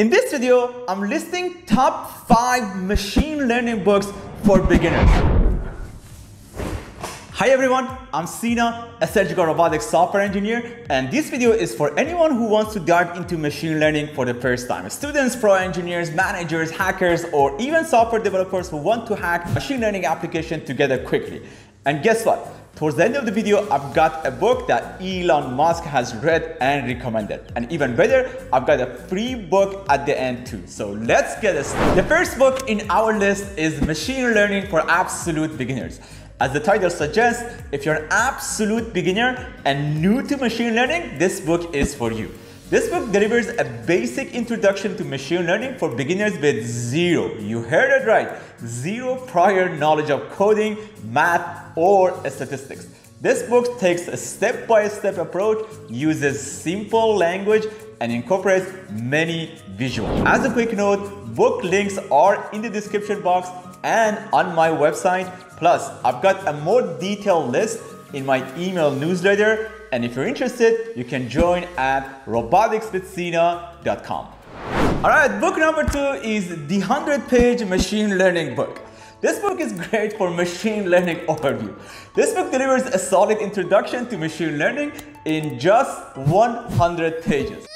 In this video, I'm listing top 5 machine learning books for beginners. Hi everyone, I'm Sina, a surgical robotics software engineer, and this video is for anyone who wants to dive into machine learning for the first time. Students, pro engineers, managers, hackers, or even software developers who want to hack machine learning application together quickly. And guess what? Towards the end of the video, I've got a book that Elon Musk has read and recommended. And even better, I've got a free book at the end too. So let's get started. The first book in our list is Machine Learning for Absolute Beginners. As the title suggests, if you're an absolute beginner and new to machine learning, this book is for you. This book delivers a basic introduction to machine learning for beginners with zero, you heard it right, zero prior knowledge of coding, math, or statistics. This book takes a step-by-step -step approach, uses simple language, and incorporates many visuals. As a quick note, book links are in the description box and on my website. Plus, I've got a more detailed list in my email newsletter and if you're interested, you can join at robotixwithsina.com. All right, book number two is the 100 page machine learning book. This book is great for machine learning overview. This book delivers a solid introduction to machine learning in just 100 pages.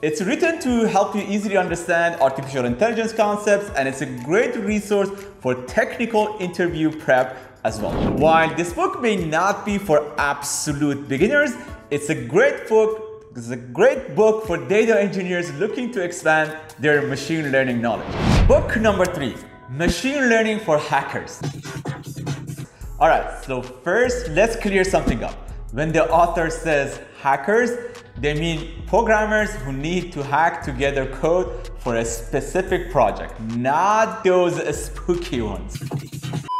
It's written to help you easily understand artificial intelligence concepts and it's a great resource for technical interview prep as well. While this book may not be for absolute beginners, it's a great book it's a great book for data engineers looking to expand their machine learning knowledge. Book number three, Machine Learning for Hackers. All right, so first let's clear something up. When the author says hackers, they mean programmers who need to hack together code for a specific project, not those spooky ones.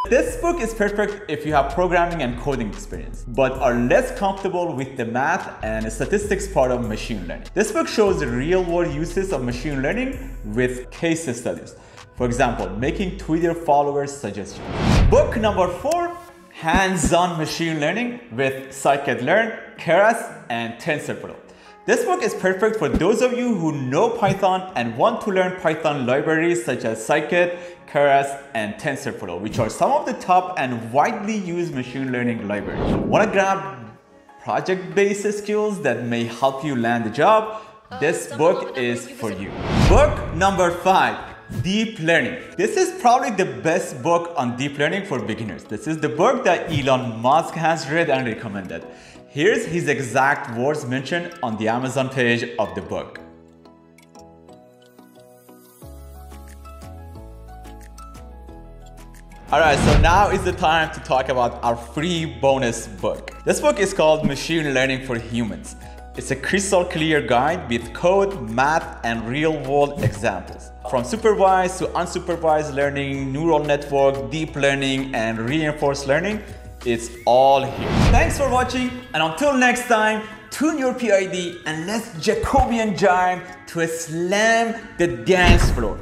This book is perfect if you have programming and coding experience, but are less comfortable with the math and statistics part of machine learning. This book shows real-world uses of machine learning with case studies. For example, making Twitter followers suggestions. Book number four, hands-on machine learning with scikit-learn, Keras, and TensorFlow. This book is perfect for those of you who know Python and want to learn Python libraries such as scikit, Keras, and TensorFlow, which are some of the top and widely used machine learning libraries. Want to grab project-based skills that may help you land a job? This book is for you. Book number five, Deep Learning. This is probably the best book on deep learning for beginners. This is the book that Elon Musk has read and recommended. Here's his exact words mentioned on the Amazon page of the book. Alright, so now is the time to talk about our free bonus book. This book is called Machine Learning for Humans. It's a crystal clear guide with code, math, and real world examples. From supervised to unsupervised learning, neural network, deep learning, and reinforced learning, it's all here. Thanks for watching and until next time, tune your PID and let's Jacobian jive to slam the dance floor.